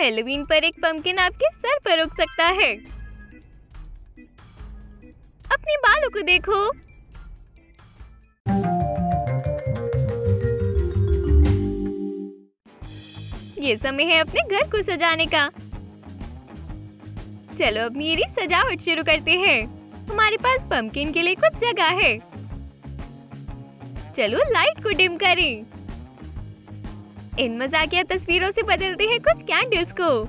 Halloween पर एक pumpkin आपके सर पर उग सकता है। अपने बालों को देखो। ये समय है अपने घर को सजाने का। चलो अब मेरी सजावट शुरू करते हैं। हमारे पास पंपकिन के लिए कुछ जगह है। चलो लाइट को डिम करें। इन मजाकिया तस्वीरों से बदलते हैं कुछ कैंडल्स को।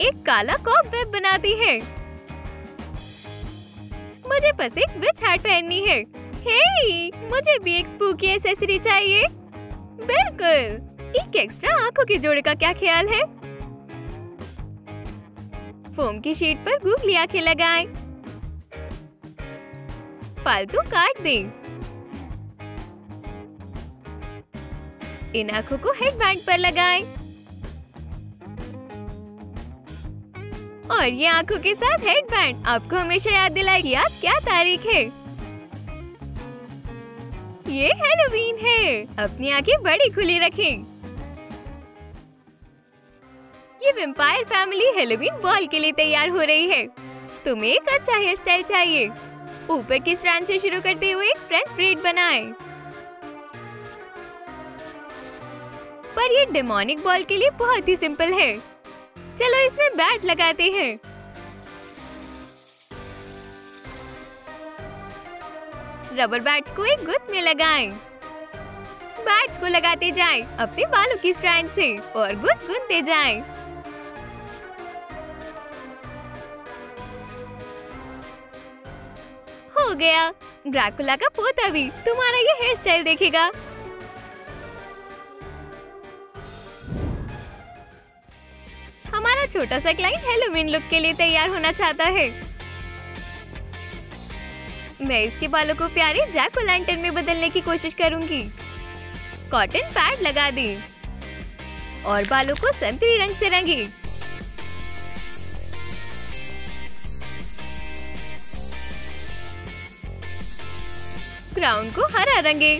एक काला कॉप वेब बनाती है। मुझे बस एक विच हैट पहननी है। हे, मुझे भी एक स्पूकी एसेसरी चाहिए। बिल्कुल। एक एक्स्ट्रा आँखों के जोड़े का क्या ख्याल है? फोम की शीट पर गूगली आँखें लगाएँ। फालतू काट दें। इन आँखों को हेडबैंड पर लगाएँ। और ये आँखों के साथ हेडबैंड आपको हमेशा याद दिलाएगी आज क्या तारीख है? ये हेलोवीन है। अपनी आँखें बड़ी खुली रखें। ये वेम्पायर फैमिली हेलोवीन बॉल के लिए तैयार हो रही है। तुम्हें एक अच्छा हेयर स्टाइल चाहिए। ऊपर की स्ट्रैंड से शुरू करते हुए फ्रेंच ब्रेड बनाएँ। पर ये डेमोनिक बॉल के लिए बहुत ही सिंपल है चलो इसमें बैट लगाते हैं रबर बैट्स को एक गुत में लगाएँ। बैट्स को लगाते जाएँ अपने बालों की स्ट्रैंड से और गुद गुनते जाएँ। हो गया ड्रैकुला का पोता भी तुम्हारा ये हेयर स्टाइल देखेगा हमारा छोटा सा क्लाइंट हेलोवीन लुक के लिए तैयार होना चाहता है। मैं इसके बालों को प्यारे जैक लैंटर्न में बदलने की कोशिश करूँगी। कॉटन पैड लगा दी और बालों को संतरी रंग से रंगे। क्राउन को हरा रंगे।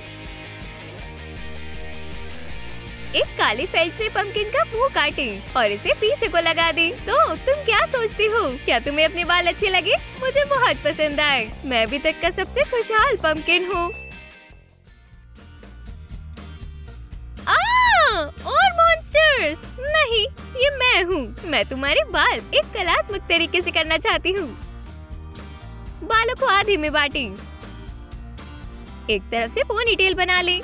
एक काली फेल्ट से पंपकिन का मुँह काटे और इसे पीछे को लगा दे। तो तुम क्या सोचती हो? क्या तुम्हें अपने बाल अच्छे लगे? मुझे बहुत पसंद आए। मैं अभी तक का सबसे खुशहाल पंपकिन हूँ। और मॉन्स्टर्स नहीं, ये मैं हूँ। मैं तुम्हारे बाल एक कलात्मक तरीके से करना चाहती हूँ। बालों को आधे में बांटे। एक तरफ़ से पोनी टेल बना ले।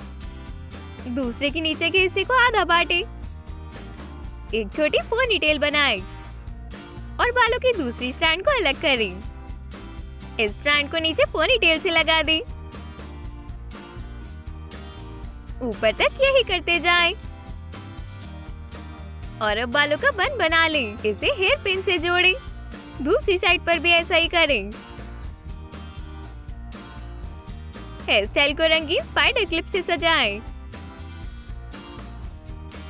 दूसरे के नीचे के हिस्से को आधा बांटे। एक छोटी पोनी टेल बनाए और बालों की दूसरी स्ट्रैंड को अलग करें। इस स्ट्रैंड को नीचे पोनी टेल से लगा दें। ऊपर तक यही करते जाएँ। और अब बालों का बन बना लें। इसे हेयर पिन से जोड़ें। दूसरी साइड पर भी ऐसा ही करें। हेयर स्टाइल को रंगीन स्पाइडर क्लिप से सजाएँ।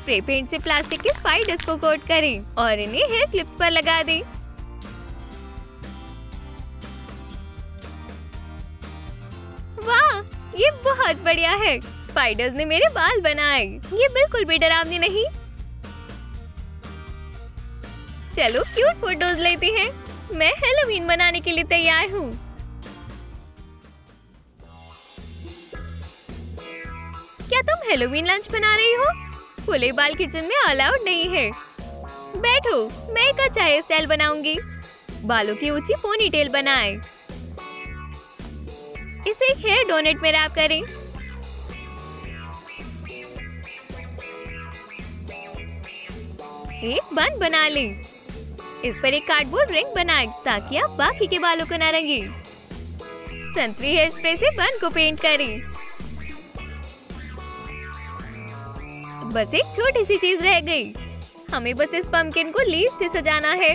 स्प्रे पेंट से प्लास्टिक के स्पाइडर्स को कोट करें और इन्हें हेयर क्लिप्स पर लगा दें। वाह, ये बहुत बढ़िया है। स्पाइडर्स ने मेरे बाल बनाए। ये बिल्कुल भी डरावनी नहीं। चलो क्यूट फ़ोटोज़ लेते हैं। मैं हेलोवीन मनाने के लिए तैयार हूँ। क्या तुम हेलोवीन लंच बना रही हो? खुले बाल किचन में अलाउड नहीं है। बैठो, मैं एक अच्छा हेयर स्टाइल बनाऊँगी। बालों की ऊँची पोनी टेल बनाए। इसे एक हेयर डोनेट में रैप करें। एक बन बना लें। इस पर एक कार्डबोर्ड रिंग बनाए, ताकि आप बाकी के बालों को न रंगे। संतरी हेयर स्प्रे से बन को पेंट करें। बस एक छोटी सी चीज़ रह गई। हमें बस इस पंपकिन को लीफ से सजाना है।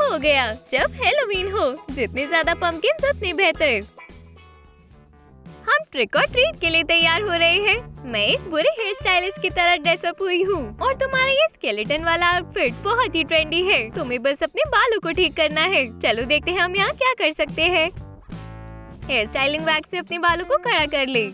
हो गया, जब हेलोवीन हो, जितने ज़्यादा पंपकिन उतने बेहतर। हम ट्रिक और ट्रीट के लिए तैयार हो रहे हैं। मैं एक बुरे हेयर स्टाइलिस्ट की तरह ड्रेसअप हुई हूँ, और तुम्हारा ये स्केलेटन वाला आउटफिट बहुत ही ट्रेंडी है। तुम्हें बस अपने बालों को ठीक करना है। चलो देखते हैं हम यहाँ क्या कर सकते हैं। हेयर स्टाइलिंग वैक्स से अपने बालों को खड़ा कर ले।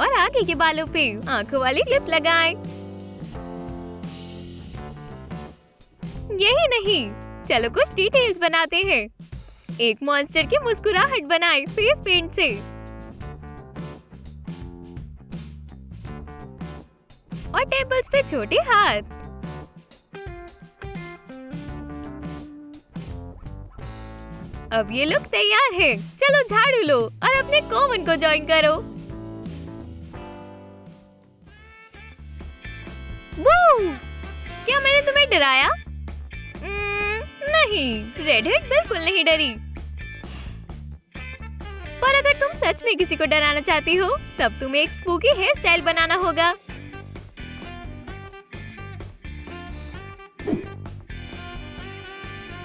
और आगे के बालों पे आँखों वाली लिप लगाएँ। यही नहीं, चलो कुछ डिटेल्स बनाते हैं। एक मॉन्स्टर की मुस्कुराहट बनाएँ फेस पेंट से। और टेबल्स पे छोटे हाथ। अब ये लुक तैयार है। चलो झाड़ू लो और अपने कॉमन को ज्वाइन करो। क्या मैंने तुम्हें डराया? Hmm, नहीं रेड हेड बिल्कुल नहीं डरी। पर अगर तुम सच में किसी को डराना चाहती हो तब तुम्हें एक स्पूकी हेयर स्टाइल बनाना होगा।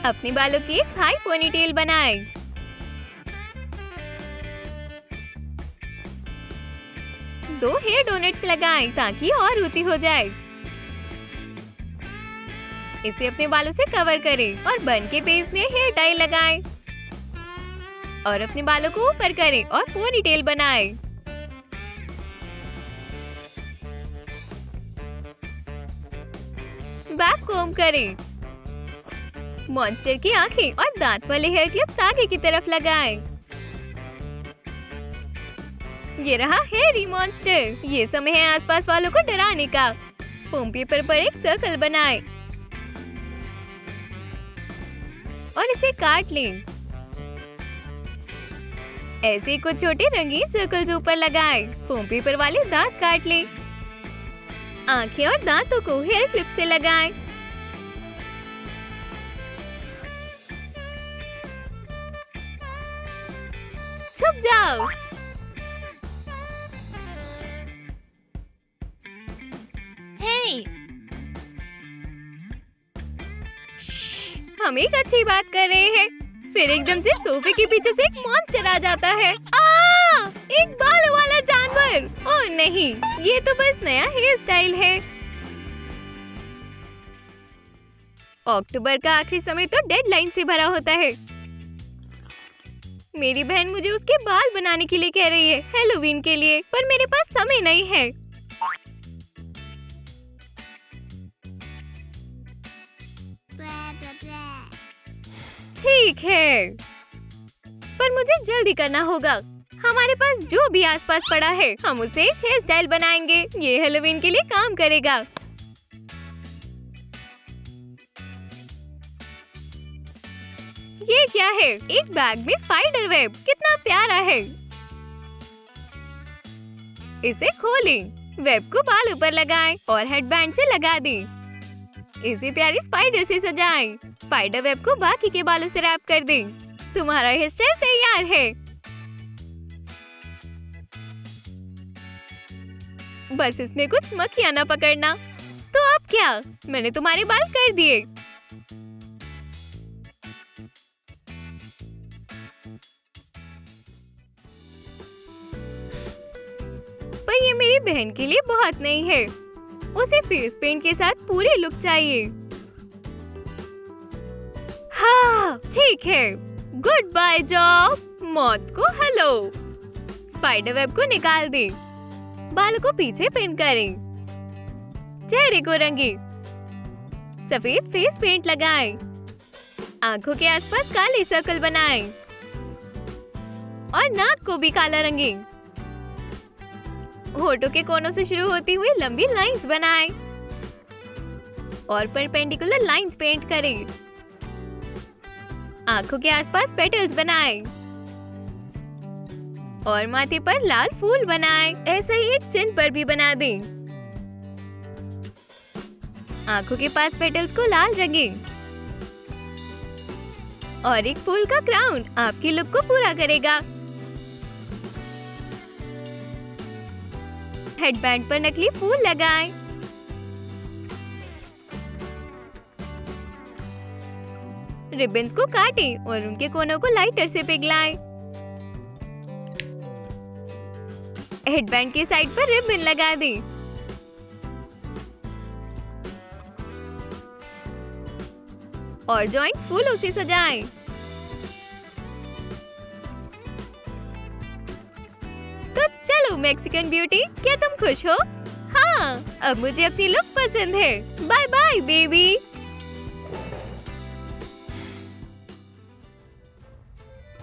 अपने बालों की एक हाई पोनीटेल बनाए। दो हेयर डोनेट्स लगाएँ ताकि और ऊँची हो जाए। इसे अपने बालों से कवर करें और बन के बेस में हेयर डाई लगाएँ। और अपने बालों को ऊपर करें और पोनीटेल बनाएँ। बैक कोम करें। मॉन्स्टर की आँखें और दांत वाले हेयर क्लिप्स आगे की तरफ़ लगाएँ। ये रहा हेरी मॉन्स्टर ये समय है आसपास वालों को डराने का फोम पेपर पर एक सर्कल बनाएँ और इसे काट लें ऐसे कुछ छोटे रंगीन सर्कल्स ऊपर लगाएँ। फोम पेपर वाले दांत काट लें आँखें और दांतों को हेयर क्लिप से लगाएँ। जाओ Hey! हम एक अच्छी बात कर रहे हैं। फिर एकदम से सोफे के पीछे से एक मॉन्स्टर आ जाता है। आ! एक बाल वाला जानवर। ओह, नहीं, ये तो बस नया हेयर स्टाइल है। अक्टूबर का आखिरी समय तो डेडलाइन से भरा होता है। मेरी बहन मुझे उसके बाल बनाने के लिए कह रही है हेलोवीन के लिए, पर मेरे पास समय नहीं है. ठीक है। पर मुझे जल्दी करना होगा। हमारे पास जो भी आसपास पड़ा है, हम उसे हेयर स्टाइल बनाएँगे। ये हेलोवीन के लिए काम करेगा। ये क्या है? एक बैग में स्पाइडर वेब कितना प्यारा है। इसे खोलें। वेब को बाल ऊपर लगाएँ और हेडबैंड से लगा दें। इसे प्यारी स्पाइडर से सजाएँ। स्पाइडर वेब को बाकी के बालों से रैप कर दें। तुम्हारा हेयर स्टाइल तैयार है। बस इसमें कुछ मक्खियाँ ना पकड़ना। तो अब क्या? मैंने तुम्हारे बाल कर दिए। पर ये मेरी बहन के लिए बहुत नहीं है। उसे फेस पेंट के साथ पूरी लुक चाहिए। हाँ ठीक है। गुड बाय जॉब मौत को हेलो स्पाइडर वेब को निकाल दे। बालों को पीछे पिन करें। चेहरे को रंगे। सफ़ेद फेस पेंट लगाएँ। आँखों के आसपास काले सर्कल बनाएँ। और नाक को भी काला रंगें। होठों के कोनों से शुरू होती हुई लंबी लाइंस बनाएँ। और परपेंडिकुलर लाइंस पेंट करें। आँखों के आसपास पेटल्स बनाएँ। और माथे पर लाल फूल बनाएँ। ऐसा ही एक चिन्ह पर भी बना दें। आँखों के पास पेटल्स को लाल रंगें। और एक फूल का क्राउन आपकी लुक को पूरा करेगा। हेडबैंड पर नकली फूल लगाएँ। रिबन्स को काटें और उनके कोनों को लाइटर से पिघलाएँ। हेडबैंड के साइड पर रिबन लगा दें। और जॉइंट्स फूलों से सजाएँ। मैक्सिकन ब्यूटी क्या तुम खुश हो? हाँ अब मुझे अपनी लुक पसंद है। बाय बाय बेबी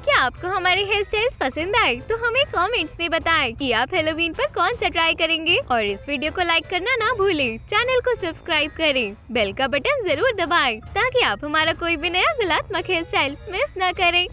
क्या आपको हमारे हेयर स्टाइल्स पसंद आए? तो हमें कमेंट्स में बताएँ कि आप हेलोवीन पर कौन सा ट्राई करेंगे। और इस वीडियो को लाइक करना ना भूलें। चैनल को सब्सक्राइब करें। बेल का बटन ज़रूर दबाएँ, ताकि आप हमारा कोई भी नया कलात्मक हेयर स्टाइल मिस ना करें।